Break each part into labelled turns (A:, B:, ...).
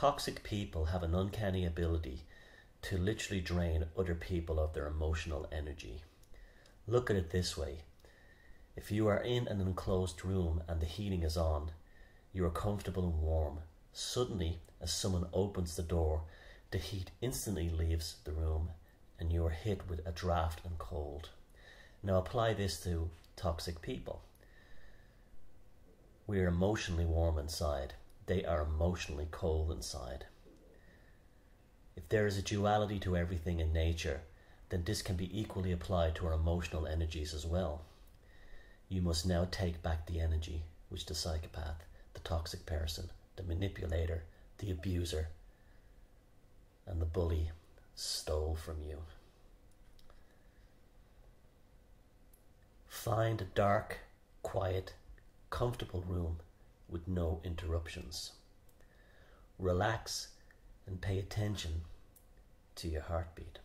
A: Toxic people have an uncanny ability to literally drain other people of their emotional energy. Look at it this way if you are in an enclosed room and the heating is on, you are comfortable and warm. Suddenly, as someone opens the door, the heat instantly leaves the room and you are hit with a draft and cold. Now apply this to toxic people. We are emotionally warm inside, they are emotionally cold inside. If there is a duality to everything in nature, then this can be equally applied to our emotional energies as well. You must now take back the energy which the psychopath, the toxic person, the manipulator, the abuser, and the bully stole from you. Find a dark, quiet, comfortable room with no interruptions. Relax and pay attention to your heartbeat.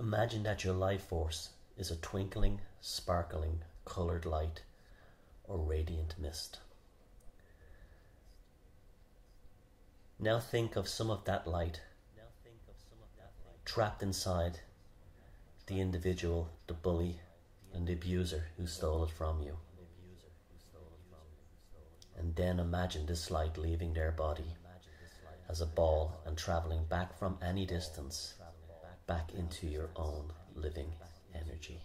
A: Imagine that your life force is a twinkling, sparkling, colored light or radiant mist. Now think of some of that light trapped inside the individual, the bully, and the abuser who stole it from you. And then imagine this light leaving their body as a ball and traveling back from any distance back into your own living energy.